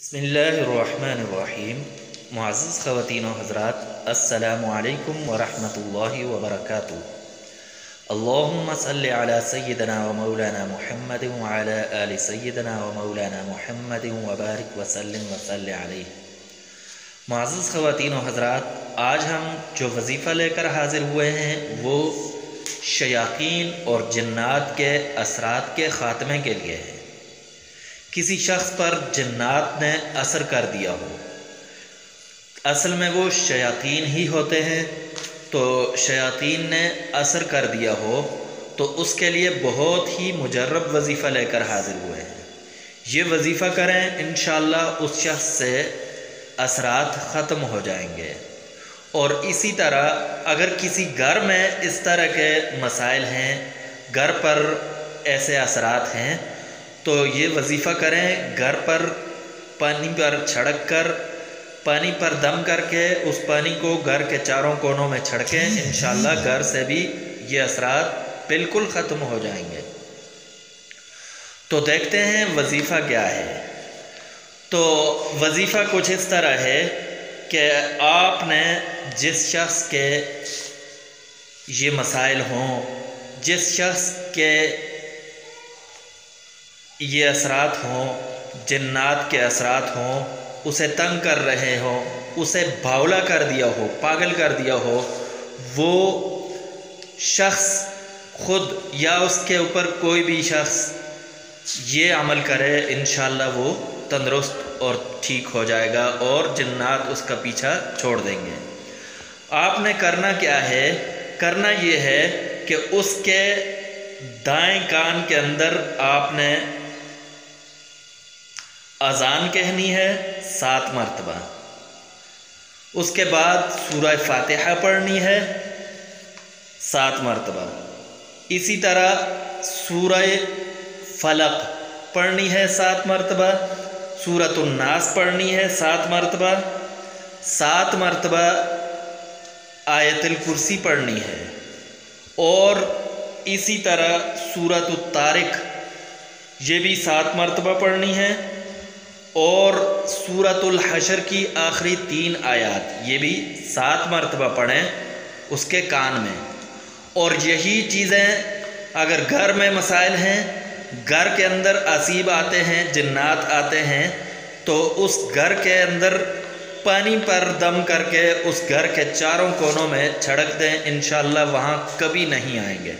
बसमीम मुआज़ ख़वातीन हज़रात असलकम वरहमल वबरक अल्लाहुम्म सल्लि अला सय्यदना व मौलाना अला आलि सय्यदना व मौलाना मुहम्मद व बारिक वसल्लम वसल्ल अलैहि। मुआज़ ख़वातीन हज़रात, आज हम जो वज़ीफ़ा लेकर हाज़िर हुए हैं, वो शयातीन और जन्नात के असरात के ख़ात्मे के लिए है। किसी शख्स पर जन्नात ने असर कर दिया हो। असल में वो शयातीन ही होते हैं। तो शयातीन ने असर कर दिया हो तो उसके लिए बहुत ही मुजरब वजीफ़ा लेकर हाजिर हुए हैं। ये वजीफ़ा करें इन उस शख्स से असरात ख़त्म हो जाएँगे। और इसी तरह, अगर किसी घर में इस तरह के मसाइल हैं, घर पर ऐसे असरात हैं तो ये वजीफ़ा करें, घर पर पानी पर छड़क कर, पानी पर दम करके उस पानी को घर के चारों कोनों में छड़कें इन घर से भी ये असरात बिल्कुल ख़त्म हो जाएँगे। तो देखते हैं वजीफ़ा क्या है। तो वजीफ़ा कुछ इस तरह है कि आपने जिस शख्स के ये मसाइल हों, जिस शख्स के ये असरात हों, जन्नात के असरात हों, उसे तंग कर रहे हों, उसे भावला कर दिया हो, पागल कर दिया हो, वो शख्स खुद या उसके ऊपर कोई भी शख्स ये अमल करे इन वो तंदरुस्त और ठीक हो जाएगा और जन्नात उसका पीछा छोड़ देंगे। आपने करना क्या है? करना ये है कि उसके दाएँ कान के अंदर आपने अजान कहनी है सात मरतबा। उसके बाद सूरह फातिहा पढ़नी है सात मरतबा। इसी तरह सूरह फलक पढ़नी है सात मरतबा। सूरत सूरतुलनास पढ़नी है सात मरतबा। सात मरतबा आयतल कुर्सी पढ़नी है। और इसी तरह सूरत तारिक ये भी सात मरतबा पढ़नी है। और सूरतुल हशर की आखिरी तीन आयात, ये भी सात मरतबा पढ़ें उसके कान में। और यही चीज़ें अगर घर में मसाइल हैं, घर के अंदर असीब आते हैं, जन्नात आते हैं तो उस घर के अंदर पानी पर दम करके उस घर के चारों कोनों में छड़क दें इन वहाँ कभी नहीं आएँगे।